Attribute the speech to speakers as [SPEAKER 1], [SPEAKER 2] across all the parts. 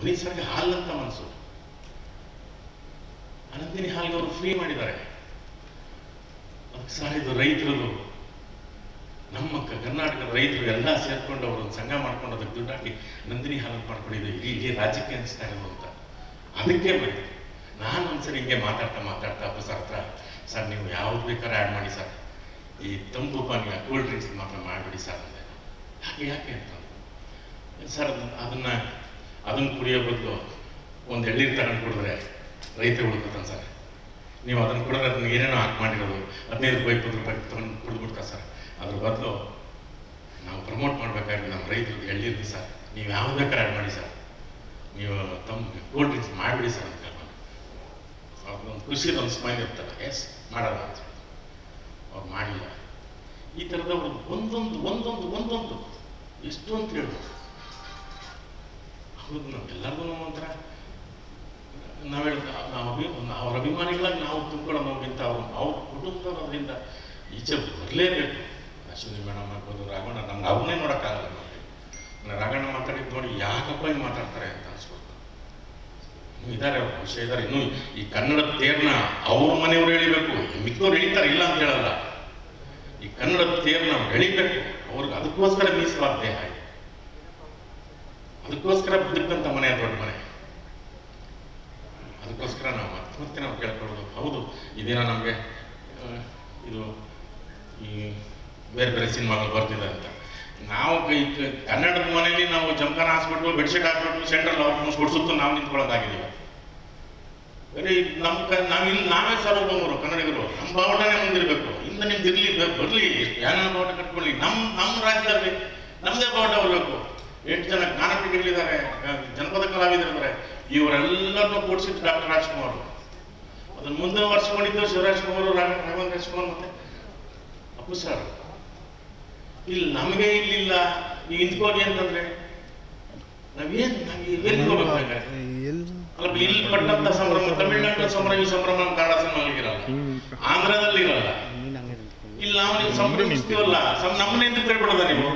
[SPEAKER 1] ಪುನೀತ್ ಸರ್ಗೆ ಹಾಲಂತ ಮನಸ್ಸು ಅನಂದಿನಿ ಹಾಲ್ಗೆ ಅವರು ಫ್ರೀ ಮಾಡಿದ್ದಾರೆ. ಅದಕ್ಕೆ ಸಾರ ಇದು ರೈತರದು, ನಮ್ಮ ಕರ್ನಾಟಕದ ರೈತರು ಎಲ್ಲ ಸೇರ್ಕೊಂಡು ಅವರು ಸಂಘ ಮಾಡ್ಕೊಂಡು ಅದಕ್ಕೆ ದುಡ್ಡು ಹಾಕಿ ನಂದಿನಿ ಹಾಲು ಮಾಡ್ಕೊಂಡಿದ್ದು ಇಡೀ ಇಡೀ ರಾಜ್ಯಕ್ಕೆ ಅನಿಸ್ತಾ ಇರೋದು ಅಂತ. ಅದಕ್ಕೆ ಬಂದಿದೆ ನಾನು ಒಂದ್ಸರಿ ಹಿಂಗೆ ಮಾತಾಡ್ತಾ ಮಾತಾಡ್ತಾ ಅಪ್ಪ ಸರ್ ಹತ್ರ, ಸರ್, ನೀವು ಯಾವ್ದು ಬೇಕಾದ್ರೆ ಆ್ಯಡ್ ಮಾಡಿ ಸರ್. ಈ ತಂಪು ಪಾನೀಯ ಕೂಲ್ ಡ್ರಿಂಕ್ಸ್ ಮಾತ್ರ ಮಾಡಿಬಿಡಿ ಸರ್. ಅಂದೆ. ಯಾಕೆ ಯಾಕೆ ಅಂತ ಸರ್ ಅದನ್ನ- ಅದನ್ನ ಕುಡಿಯೋ ಬದಲು ಒಂದು ಎಳ್ಳೀರು ತಗೊಂಡು ಕುಡಿದ್ರೆ ರೈತ ಉಳ್ಕೊತಾನೆ ಸರ್. ನೀವು ಅದನ್ನು ಕುಡಿದ್ರೆ ಅದನ್ನ ಏನೇನೋ ಹಾಕಿ ಮಾಡಿರೋದು, ಹದಿನೈದು ರೂಪಾಯಿ, ಇಪ್ಪತ್ತು ರೂಪಾಯಿ ತೊಗೊಂಡು ಕುಡಿದ್ಬಿಡ್ತಾರೆ ಸರ್. ಅದ್ರ ಬದಲು ನಾವು ಪ್ರಮೋಟ್ ಮಾಡ್ಬೇಕಾದ್ರೆ ನಮ್ಮ ರೈತರಿಗೆ ಎಳ್ಳೀರ್ದು ಸರ್. ನೀವು ಯಾವ್ದು ಬೇಕಾದ್ರೆ ಆ್ಯಡ್ ಮಾಡಿ ಸರ್. ನೀವು ತಮ್ಮ ಕೋಲ್ಡ್ ಡ್ರಿಂಕ್ಸ್ ಮಾಡಿಬಿಡಿ ಸರ್ ಅಂತ ಕೇಳ್ಕೊಂಡು ಖುಷಿ ಒಂದು ಸ್ಮೈಲ್ ಇರ್ತಲ್ಲ ಎಸ್ ಮಾಡೋಲ್ಲ ಅಂತ ಅವ್ರು ಮಾಡಿಲ್ಲ. ಈ ಥರದವ್ರು ಒಂದೊಂದು ಒಂದೊಂದು ಒಂದೊಂದು ಎಷ್ಟು ಅಂತ ಹೇಳ್ಬೋದು. ಹೌದು, ನಾವು ನಮ್ಮ ಒಂಥರ, ನಾವು ಹೇಳ್ತಾ ನಾವು ಅಭಿ ಅವ್ರ ಅಭಿಮಾನಿಗಳಾಗಿ ನಾವು ತುಂಬ್ಕೊಳ್ಳೋ ನೋವಿಂತ ಅವ್ರು ಅವ್ರ ಕುಟುಂಬದವ್ರು ಅದರಿಂದ ಈಚೆ ಬರಲೇಬೇಕು ಅಶ್ವಿನಿ ಮೇಡಮ್ ಆಗ್ಬೋದು, ರಾಘವಣ್ಣ, ನಮ್ಗೆ ಅವ್ರನ್ನೇ ನೋಡೋಕ್ಕಾಗಲ್ಲ ನೋಡಿ. ಅಂದರೆ ರಾಘಣ್ಣ ಮಾತಾಡಿದ್ದು ನೋಡಿ ಯಾಕಪ್ಪ ಹಿಂಗೆ ಮಾತಾಡ್ತಾರೆ ಅಂತ ಅನ್ಸ್ಬೋದು. ಇದ್ದಾರೆ ಅವ್ರ ವಿಷಯ ಇದ್ದಾರೆ ಇನ್ನೂ ಈ ಕನ್ನಡ ತೇರ್ನ ಅವ್ರ ಮನೆಯವ್ರು ಎಳಿಬೇಕು. ಮಿಕ್ಕವ್ರು ಎಳಿತಾರೆ ಇಲ್ಲ ಅಂತ ಹೇಳಲ್ಲ. ಈ ಕನ್ನಡ ತೇರ್ನ ಎಳಿಬೇಕು. ಅವ್ರಿಗೆ ಅದಕ್ಕೋಸ್ಕರ ಮೀಸಲಾದ ದೇಹ ಅದಕ್ಕೋಸ್ಕರ ಬದುಕಂತ ಮನೆ ದೊಡ್ಡ ಮನೆ. ಅದಕ್ಕೋಸ್ಕರ ನಾವು ಮತ್ತೆ ಮತ್ತೆ ನಾವು ಕೇಳ್ಕೊಳ್ಳೋದು. ಹೌದು, ಇದೇನೋ ನಮಗೆ ಇದು ಈ ಬೇರೆ ಬೇರೆ ಸಿನಿಮಾಗಳು ಬರ್ತಿದೆ ಅಂತ. ನಾವು ಈ ಕನ್ನಡದ ಮನೆಯಲ್ಲಿ ನಾವು ಜಂಪನ ಹಾಸ್ಬಿಟ್ಟು ಬೆಡ್ಶೀಟ್ ಹಾಸ್ಪಿಟ್ಲು, ಸೆಂಟ್ರಲ್ ಔಟ್ಮೋಸ್ಟ್ ಕೊಡ್ಸುತ್ತು ನಾವು ನಿಂತ್ಕೊಳ್ಳೋದಾಗಿದ್ದೀವಿ ಬರೀ ನಮ್ಮ ಕ, ನಾವು ಇಲ್ಲಿ, ನಾವೇ ಸಾರ್ವಭೌಮರು, ಕನ್ನಡಿಗರು. ನಮ್ಮ ಬಾವುಟನೇ ಮುಂದಿರಬೇಕು. ಇಂದ ನಿಮ್ದು ಇರಲಿ ಬರಲಿ. ಯಾನ ಬಾವುಟ ಕಟ್ಕೊಳ್ಳಿ. ನಮ್ಮ ನಮ್ಮ ರಾಜ್ಯದಲ್ಲಿ ನಮ್ಮದೇ ಬಾವುಟ ಬರಬೇಕು ಎಂಟು ಜನ ಜ್ಞಾನಪೀಠಗಳಿದ್ದಾರೆ. ಜನಪದ ಕಲಾವಿದರಿದ್ದಾರೆ. ಇವರೆಲ್ಲರನ್ನೂ ಕೂಡಿಸಿದ್ದು ಡಾಕ್ಟರ್ ರಾಜ್ಕುಮಾರ್ ಅದನ್ನು ಮುಂದೆ ವರ್ಷಕೊಂಡಿದ್ದು ಶಿವರಾಜ್ ಕುಮಾರ್ ರಾಘ ರಾಘವೇಂದ್ರ ರಾಜ್ಕುಮಾರ್ ಮತ್ತೆ ಅಪ್ಪು ಸರ್ ಇಲ್ಲಿ ನಮಗೆ ಇಲ್ಲಿಲ್ಲ. ನೀವು ನಿಂತ್ಕೊಳ್ಳಿ ಅಂತಂದ್ರೆ ನಾವೇನ್ ಅಲ್ಲ ಇಲ್ಲಿ ಪಟ್ಟಂತ ಸಂಭ್ರಮ ತಮಿಳ್ನಾಡಿನ ಸಂಭ್ರಮ ಈ ಸಂಭ್ರಮ ಕನ್ನಡ ಸಿನಿಮಾಗಳಿಗಿರಲ್ಲ. ಆಂಧ್ರದಲ್ಲಿ ಇರಲ್ಲ ಇಲ್ಲಿ ನಾವು ನೀವು ಸಂಭ್ರಮಿಸ್ತೀವಲ್ಲ. ನಮ್ಮನ್ನ ಎಂದು ಕೇಳ್ಬಿಡೋದ ನೀವು?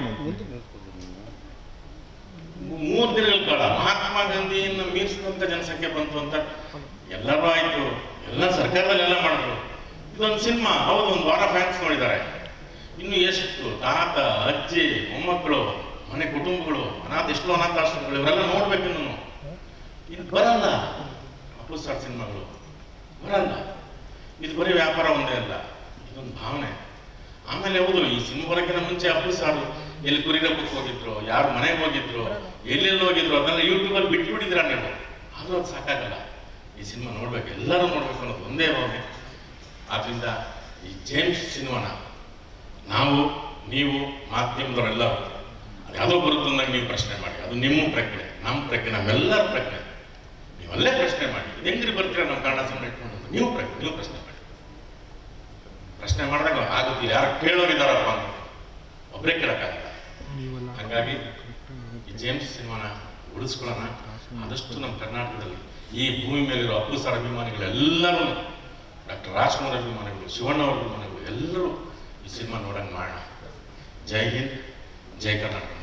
[SPEAKER 1] ಮೂರು ದಿನಗಳ ಕಾಲ ಮಹಾತ್ಮ ಗಾಂಧಿಯನ್ನು ಮೀರಿಸಿದಂತ ಜನಸಂಖ್ಯೆ ಬಂತು ಅಂತ ಎಲ್ಲರೂ ಆಯ್ತು. ಎಲ್ಲ ಸರ್ಕಾರದಲ್ಲಿ ಎಲ್ಲ ಮಾಡಿದ್ರು. ಇದೊಂದು ಸಿನಿಮಾ. ಹೌದು, ಒಂದು ವಾರ ಫ್ಯಾನ್ಸ್ ನೋಡಿದ್ದಾರೆ. ಇನ್ನು ಎಷ್ಟು? ತಾತ, ಅಜ್ಜಿ, ಮೊಮ್ಮಕ್ಕಳು, ಮನೆ ಕುಟುಂಬಗಳು, ಅನಾಥ, ಎಷ್ಟೋ ಅನಾಥಾಶ್ರಮಗಳು ಇವರೆಲ್ಲ ನೋಡ್ಬೇಕು ನಾನು ಇದು ಬರಲ್ಲ. ಅಪ್ಪು ಸರ್ ಸಿನಿಮಾಗಳು. ಬರಲ್ಲ. ಇದು ಬರೀ ವ್ಯಾಪಾರ ಒಂದೇ ಅಲ್ಲ. ಇದೊಂದು ಭಾವನೆ. ಆಮೇಲೆ ಹೌದು, ಈ ಸಿನಿಮಾ ಬರೋಕ್ಕಿಂತ ಮುಂಚೆ ಅಪ್ಪು ಸಾರು ಎಲ್ಲಿ ಕುರಿರಬ್ಬಕ್ಕೆ ಹೋಗಿದ್ರು, ಯಾರು ಮನೆಗೆ ಹೋಗಿದ್ರು, ಎಲ್ಲೆಲ್ಲಿ ಹೋಗಿದ್ರು ಅದನ್ನೆಲ್ಲ ಯೂಟ್ಯೂಬಲ್ಲಿ ಬಿಟ್ಬಿಟ್ಟಿದ್ರ ನೀವು? ಆದರೂ ಅದು ಸಾಕಾಗಲ್ಲ. ಈ ಸಿನಿಮಾ ನೋಡ್ಬೇಕು, ಎಲ್ಲರೂ ನೋಡ್ಬೇಕು ಅನ್ನೋದು ಒಂದೇ ಭಾವನೆ. ಆದ್ರಿಂದ ಈ ಜೇಮ್ಸ್ ಸಿನಿಮಾನ ನಾವು, ನೀವು ಮಾಧ್ಯಮದವರೆಲ್ಲ ಅದು ಯಾವುದೋ ಬರುತ್ತಂದಾಗ ನೀವು ಪ್ರಶ್ನೆ ಮಾಡಿ. ಅದು ನಿಮ್ಮ ಪ್ರಜ್ಞೆ, ನಮ್ಮ ಪ್ರಜ್ಞೆ, ನಮ್ಮೆಲ್ಲರ ಪ್ರಜ್ಞೆ. ನೀವಲ್ಲೇ ಪ್ರಶ್ನೆ ಮಾಡಿ. ಇದು ಹೆಂಗ್ರಿ ಬರ್ತೀರಾ ನಾವು ಕನ್ನಡ ಸಿನಿಮಾ ಇಟ್ಕೊಂಡು ನೀವು ಪ್ರಜ್ಞೆ, ನೀವು ಪ್ರಶ್ನೆ ಮಾಡಿ. ಪ್ರಶ್ನೆ ಮಾಡಿದಾಗ ಆಗುತ್ತೆ, ಯಾರು ಕೇಳೋರಿದ್ದಾರಪ್ಪ ಅಂತ. ಒಬ್ಬರೇ ಕೇಳೋಕ್ಕಾಗಲ್ಲ. ಹಾಗಾಗಿ ಈ ಜೇಮ್ಸ್ ಸಿನಿಮಾನ ಉಳಿಸ್ಕೊಳ್ಳೋಣ ಆದಷ್ಟು ನಮ್ಮ ಕರ್ನಾಟಕದಲ್ಲಿ ಈ ಭೂಮಿ ಮೇಲಿರೋ ಅಪ್ಪು ಸರ್ ಅಭಿಮಾನಿಗಳೆಲ್ಲರೂ, ಡಾಕ್ಟರ್ ರಾಜ್ಕುಮಾರ್ ಅಭಿಮಾನಿಗಳು, ಶಿವಣ್ಣ ಅವ್ರ ಅಭಿಮಾನಿಗಳು, ಎಲ್ಲರೂ ಈ ಸಿನಿಮಾ ನೋಡಂಗೆ ಮಾಡೋಣ ಜೈ ಹಿಂದ್, ಜೈ ಕರ್ನಾಟಕ.